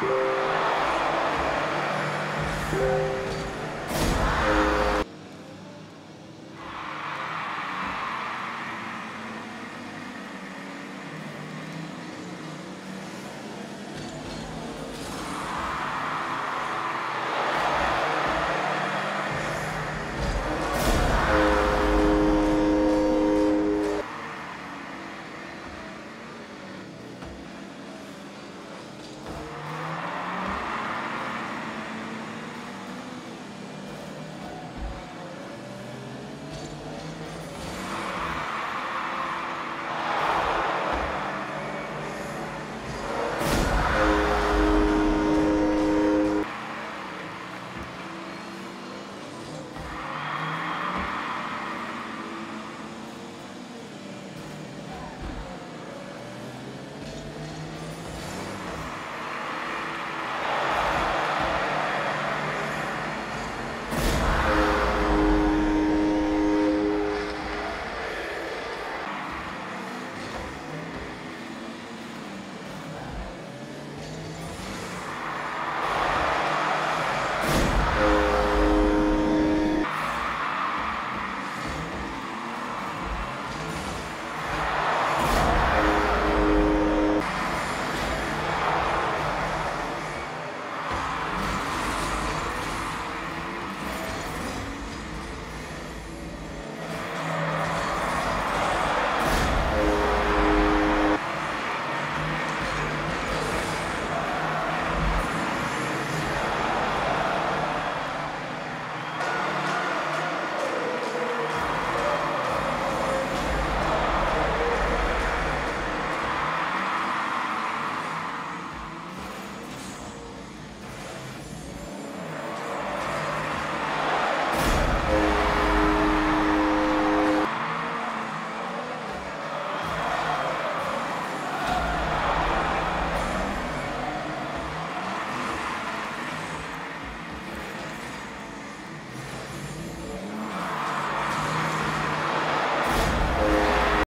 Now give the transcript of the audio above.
Yeah.